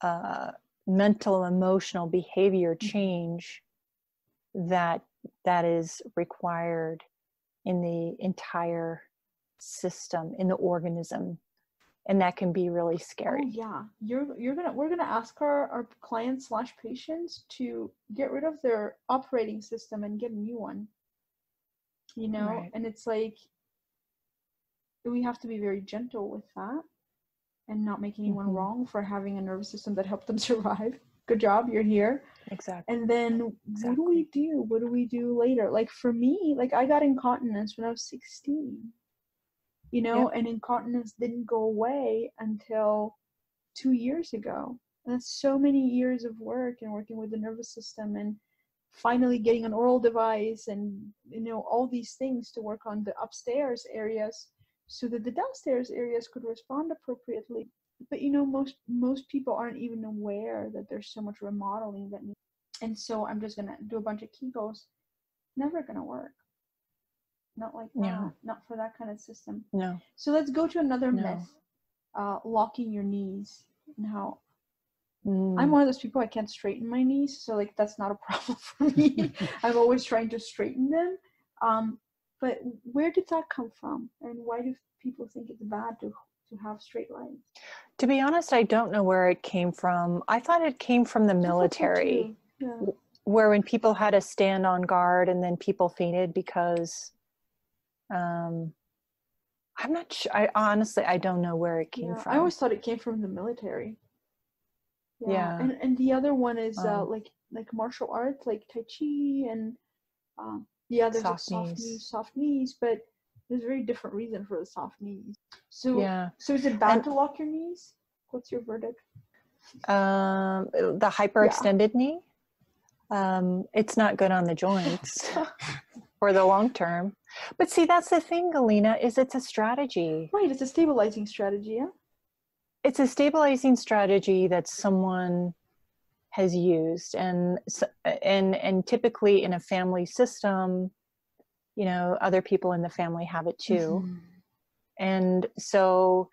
uh, mental, emotional behavior change that that is required in the entire system, in the organism. And that can be really scary. Oh yeah, you're you're gonna we're gonna ask our our clients slash patients to get rid of their operating system and get a new one. You know, Right. and it's like we have to be very gentle with that and not make anyone Mhm. wrong for having a nervous system that helped them survive. Good job, you're here. Exactly. And then what do we do? What do we do later? Like for me, like I got incontinence when I was 16. You know, and incontinence didn't go away until 2 years ago. And that's so many years of work and working with the nervous system and finally getting an oral device and you know all these things to work on the upstairs areas so that the downstairs areas could respond appropriately but you know most most people aren't even aware that there's so much remodeling that needs and so i'm just gonna do a bunch of kegels never gonna work not like that Yeah. not for that kind of system No. so let's go to another No. myth uh, locking your knees and how Mm, i'm one of those people i can't straighten my knees so like that's not a problem for me i'm always trying to straighten them um, but where did that come from and why do people think it's bad to to have straight lines to be honest, I don't know where it came from. I thought it came from the I thought so military, yeah where when people had to stand on guard and then people fainted because um, I'm not sure. I honestly, I don't know where it came Yeah, from. I always thought it came from the military. Yeah. And and the other one is uh, Um, like like martial arts, like Tai Chi and um, yeah, there's Soft a soft knees. knees, soft knees, but there's a very different reason for the soft knees. So yeah. so is it bad And- to lock your knees? What's your verdict? Um, the hyperextended knee. Um, it's not good on the joints for the long term. But see, that's the thing, Galina, is it's a strategy. right, it's a stabilizing strategy, yeah. It's a stabilizing strategy that someone has used and and and typically in a family system you know other people in the family have it too Mhm. and so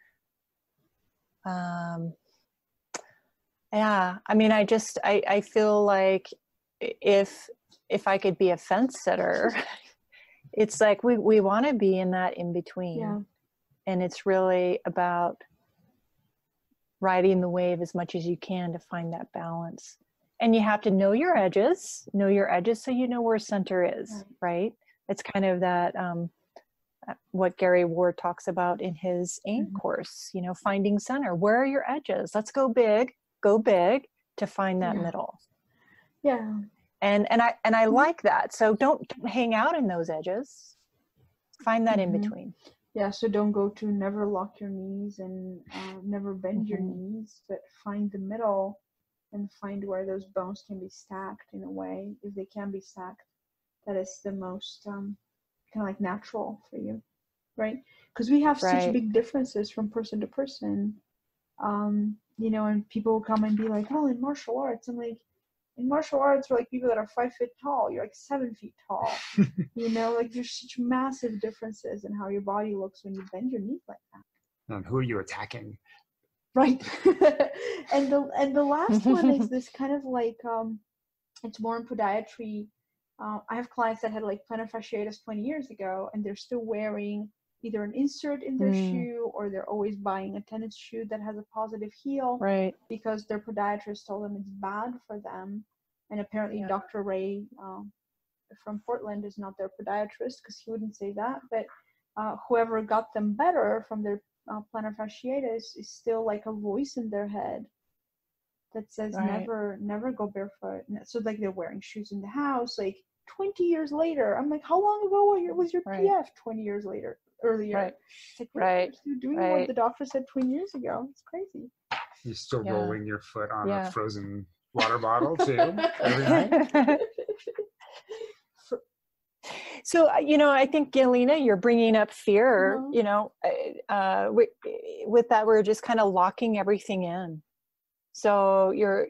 um yeah i mean i just i i feel like if if i could be a fence sitter it's like we we want to be in that in between Yeah. and it's really about riding the wave as much as you can to find that balance and you have to know your edges know your edges so you know where center is Right. it's kind of that um, uh, what gary ward talks about in his aim Mhm. course you know finding center where are your edges let's go big go big to find that Yeah. middle Yeah. and and i and i Mhm. like that so don't don't hang out in those edges find that Mhm. in between Yeah, so don't go to never lock your knees and uh, never bend your Mhm. knees, but find the middle and find where those bones can be stacked in a way, if they can be stacked, that is the most um, kind of like natural for you, right? Because we have such big differences from person to person, um, you know, and people will come and be like, oh, in martial arts, I'm like, in martial arts, for like people that are five feet tall, you're like seven feet tall. you know, like there's such massive differences in how your body looks when you bend your knees like that. And who are you attacking? Right. and the and the last one is this kind of like um it's more in podiatry. Uh, I have clients that had like plantar fasciitis 20 years ago and they're still wearing either an insert in their Mm. shoe or they're always buying a tennis shoe that has a positive heel right because their podiatrist told them it's bad for them. And apparently, Yeah. Dr. Ray um, from Portland is not their podiatrist because he wouldn't say that. But uh, whoever got them better from their uh, plantar fasciitis is still like a voice in their head that says Right. never, never go barefoot. So like they're wearing shoes in the house. Like 20 years later, I'm like, how long ago your- was your Right. PF? 20 years later, earlier. Right. Like, "Wait, Right. you're doing Right. what the doctor said 20 years ago. It's crazy. You're still Yeah. rolling your foot on Yeah. a frozen water bottle too every night. So uh, you know i think galina you're bringing up fear Mhm. you know uh, uh, wi- with that we're just kind of locking everything in so you're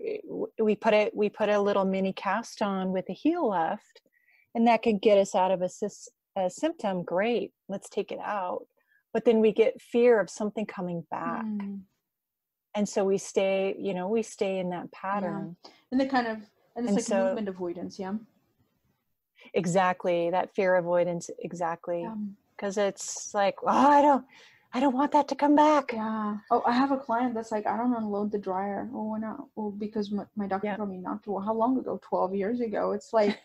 we put it we put a little mini cast on with a heel left and that could get us out of a, sys- a symptom great let's take it out but then we get fear of something coming back Mm. and so we stay you know we stay in that pattern And the kind of and it's And like so- movement avoidance, yeah. exactly that fear avoidance exactly because it's like oh i don't i don't want that to come back yeah. Oh, I have a client that's like, I don't unload the dryer. Oh, why not? Well, because my, my doctor Yeah. told me not to. Well, how long ago? Twelve years ago. It's like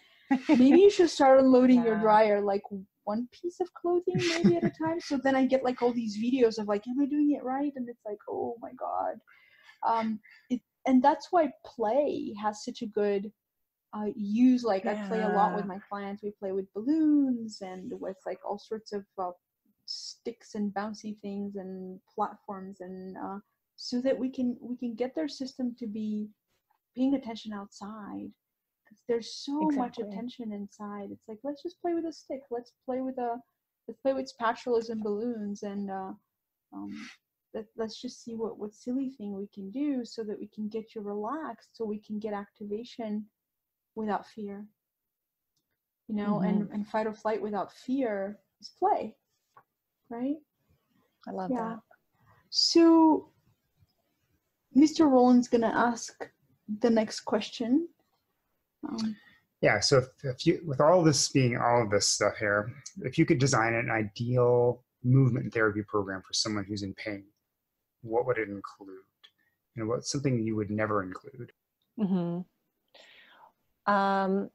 maybe you should start unloading your dryer like one piece of clothing maybe at a time. So then I get like all these videos of like, am I doing it right? And it's like, oh my god. Um, it, and that's why play has such a good uh, use. Like I play a lot with my clients. We play with balloons and with like all sorts of uh, sticks and bouncy things and platforms and uh, so that we can we can get their system to be paying attention outside because there's so much attention inside it's like let's just play with a stick let's play with a let's play with spatulas and balloons and uh, um, let, let's just see what what silly thing we can do so that we can get you relaxed so we can get activation without fear you know and and fight or flight without fear is play right i love yeah. that So, Mr. Roland's gonna ask the next question. Um, Yeah. So if, if you, with all this being all of this stuff here, if you could design an ideal movement therapy program for someone who's in pain, what would it include? You know, what's something you would never include? hmm Um,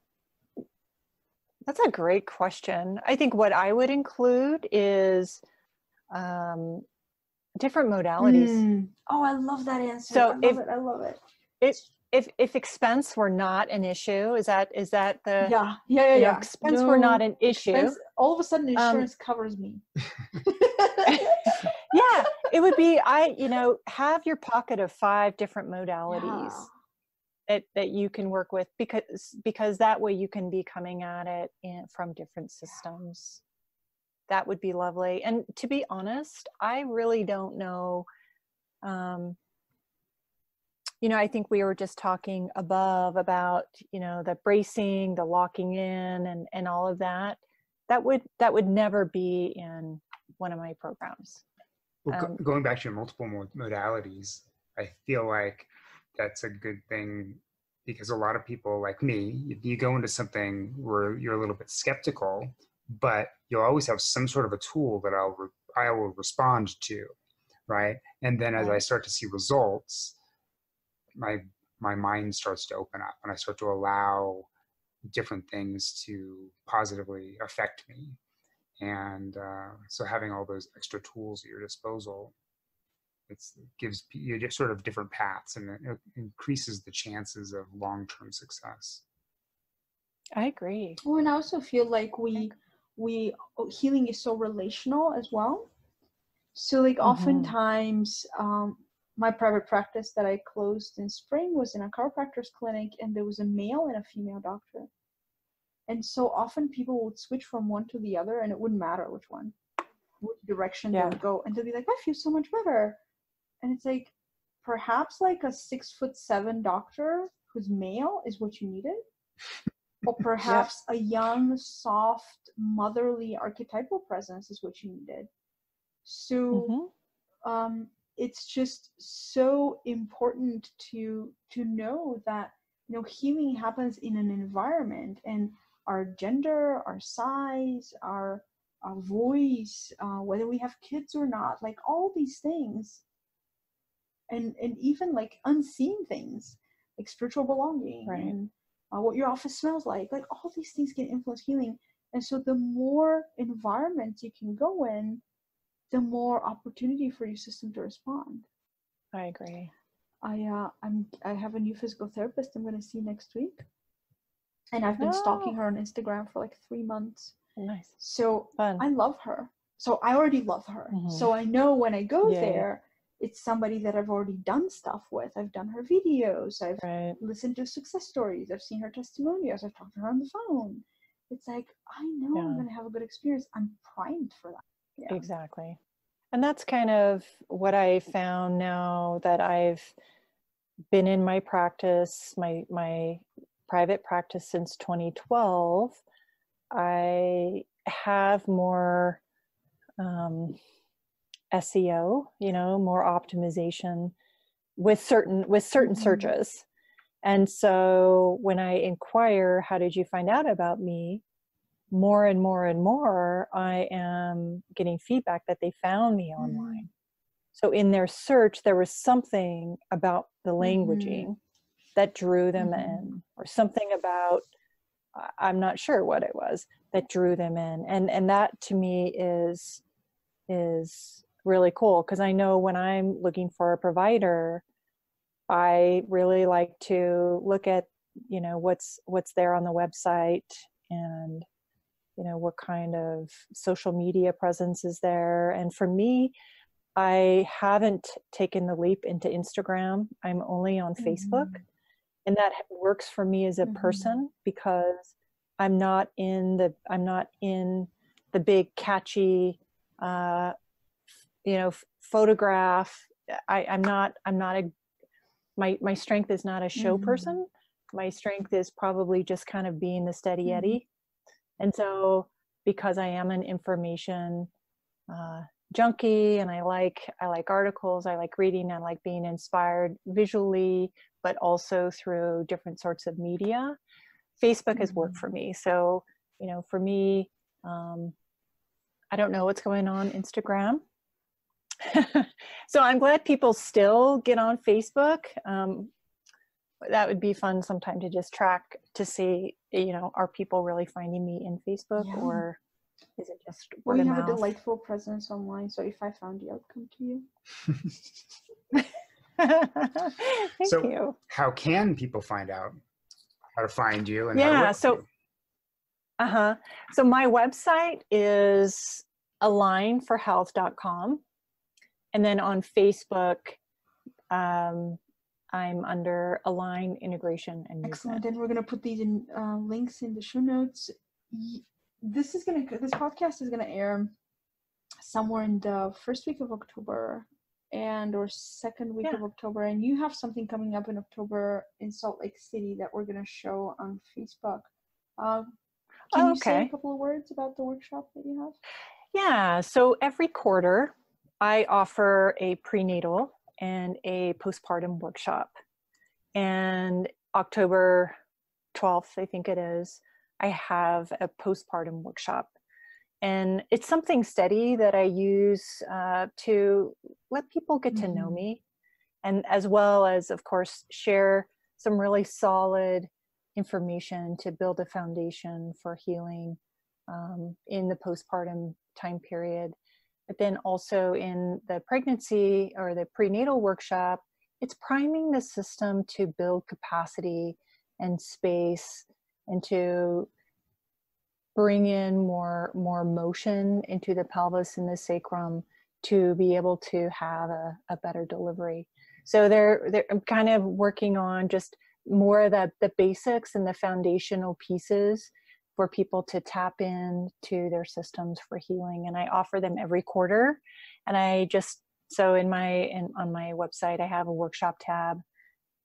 that's a great question. I think what I would include is um, different modalities. mm. Oh, I love that answer. So I love if- it. I love it. If if if expense were not an issue, is that is that the Yeah, yeah, yeah, yeah. expense were not an issue? expense- all of a sudden, Um, insurance covers me. yeah, it would be I you know have your pocket of five different modalities. Yeah. that that you can work with because because that way you can be coming at it in, from different systems that would be lovely and to be honest i really don't know um you know i think we were just talking above about you know the bracing the locking in and and all of that. That would that would never be in one of my programs. Well, go- Um, going back to your multiple modalities, I feel like that's a good thing because a lot of people like me, if you go into something where you're a little bit skeptical, but you'll always have some sort of a tool that I'll re- I will respond to, right? And then as I start to see results, my my mind starts to open up, and I start to allow different things to positively affect me and uh, so having all those extra tools at your disposal it's, it gives you just sort of different paths and it it increases the chances of long-term success I agree. Well, and I also feel like we we oh, healing is so relational as well. So like Mhm. oftentimes um my private practice that I closed in spring was in a chiropractor's clinic and there was a male and a female doctor. And so often people would switch from one to the other and it wouldn't matter which one, which direction Yeah. they would go. And they'll be like, I feel so much better. And it's like perhaps like a six foot seven doctor who's male is what you needed. Or perhaps a young, soft, motherly archetypal presence is what you needed. So Mhm. um, it's just so important to to know that you know healing happens in an environment and our gender our size our our voice uh, whether we have kids or not like all these things and and even like unseen things like spiritual belonging Right. and uh, what your office smells like like all these things can influence healing and so the more environments you can go in the more opportunity for your system to respond. I agree. I uh, I'm I have a new physical therapist I'm going to see next week, and I've been stalking Oh. her on Instagram for like three months. Nice. So Fun. I love her. So I already love her. Mhm. So I know when I go Yay. there, it's somebody that I've already done stuff with. I've done her videos. I've right. listened to success stories. I've seen her testimonials. I've talked to her on the phone. It's like I know I'm going to have a good experience. I'm primed for that. Yeah. Exactly. And that's kind of what I found now that I've been in my practice, my my private practice since 2012. I have more um, SEO, you know, more optimization with certain with certain Mhm. searches. And so when I inquire, how did you find out about me? More and more and more, I am getting feedback that they found me Mm. online. So in their search, there was something about the languaging that drew them Mhm. in, or something about I'm not sure what it was that drew them in, and and that to me is is really cool because I know when I'm looking for a provider, I really like to look at you know what's what's there on the website and you know what kind of social media presence is there and for me i haven't taken the leap into instagram i'm only on facebook Mhm. and that works for me as a Mhm. person because i'm not in the i'm not in the big catchy uh you know f- photograph i i'm not i'm not a my my strength is not a show Mhm. person my strength is probably just kind of being the steady Mhm. And so because i am an information uh, junkie and i like i like articles i like reading i like being inspired visually but also through different sorts of media facebook has worked Mhm. for me. So you know for me um, i don't know what's going on instagram. So i'm glad people still get on facebook. Um, that would be fun sometime to just track to see you know are people really finding me in facebook Yeah. or is it just Well, you of have a delightful presence online, so if I found you, I'd come to you. Thank So- you. How can people find out how to find you and Yeah, so- Uh-huh. So my website is alignforhealth.com. And then on Facebook, um, I'm under Align Integration and Excellent. And we're gonna put these in uh, links in the show notes. This is gonna this podcast is gonna air somewhere in the first week of October and or second week Yeah. of October. And you have something coming up in October in Salt Lake City that we're gonna show on Facebook. Uh, can Oh, you say a couple of words about the workshop that you have? Yeah, so every quarter I offer a prenatal and a postpartum workshop. And October 12th, I think it is, I have a postpartum workshop. And it's something steady that I use uh, to let people get to know Mhm. me, and as well as, of course, share some really solid information to build a foundation for healing um, in the postpartum time period. But then also in the pregnancy or the prenatal workshop, it's priming the system to build capacity and space and to bring in more more motion into the pelvis and the sacrum to be able to have a, a better delivery. So they're they're kind of working on just more of the, the basics and the foundational pieces for people to tap into their systems for healing. And I offer them every quarter. And I just so in my in on my website I have a workshop tab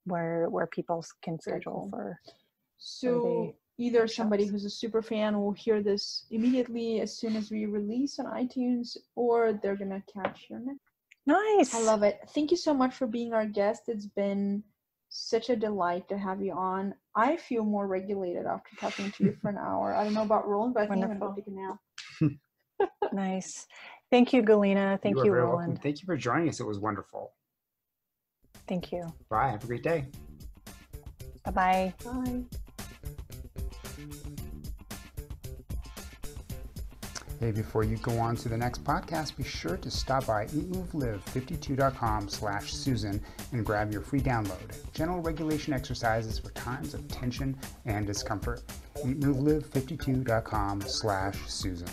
where where people can schedule cool. for So either somebody who's a super fan will hear this immediately as soon as we release on iTunes, or they're gonna catch your next. nice I love it. Thank you so much for being our guest. It's been such a delight to have you on. I feel more regulated after talking to you for an hour. I don't know about Roland, but I think I'm gonna go Wonderful. take a nap. nice thank you galina thank are you, very welcome. roland Thank you for joining us. It was wonderful. thank you Bye. Have a great day. bye-bye Bye. Hey, before you go on to the next podcast, be sure to stop by eatmovelive52.com slash Susan and grab your free download. General regulation exercises for times of tension and discomfort. eatmovelive52.com slash Susan.